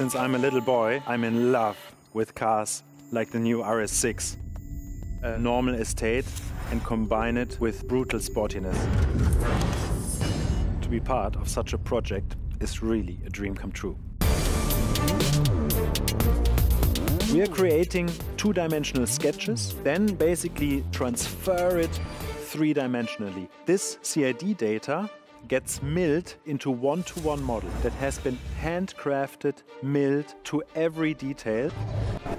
Since I'm a little boy, I'm in love with cars like the new RS6. A normal estate and combine it with brutal sportiness. To be part of such a project is really a dream come true. We are creating two-dimensional sketches, then basically transfer it three-dimensionally. This CAD data gets milled into one-to-one model that has been handcrafted, milled to every detail.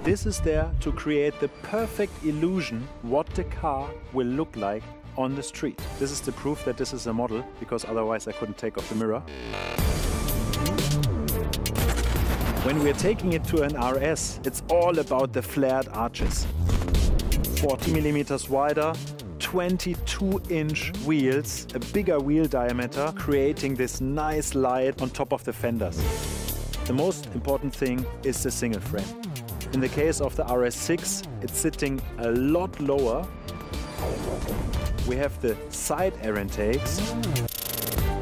This is there to create the perfect illusion what the car will look like on the street. This is the proof that this is a model, because otherwise I couldn't take off the mirror. When we're taking it to an RS, it's all about the flared arches. 40 millimeters wider, 22 inch wheels, a bigger wheel diameter, creating this nice light on top of the fenders. The most important thing is the single frame. In the case of the RS6, it's sitting a lot lower. We have the side air intakes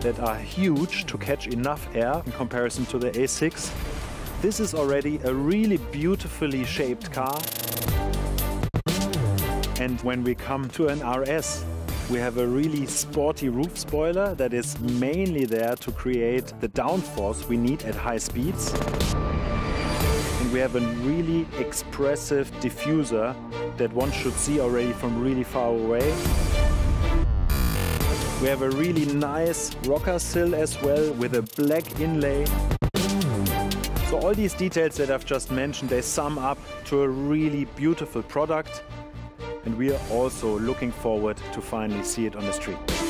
that are huge to catch enough air in comparison to the A6. This is already a really beautifully shaped car and when we come to an RS, we have a really sporty roof spoiler that is mainly there to create the downforce we need at high speeds. And we have a really expressive diffuser that one should see already from really far away. We have a really nice rocker sill as well with a black inlay. So all these details that I've just mentioned, they sum up to a really beautiful product and we are also looking forward to finally see it on the street.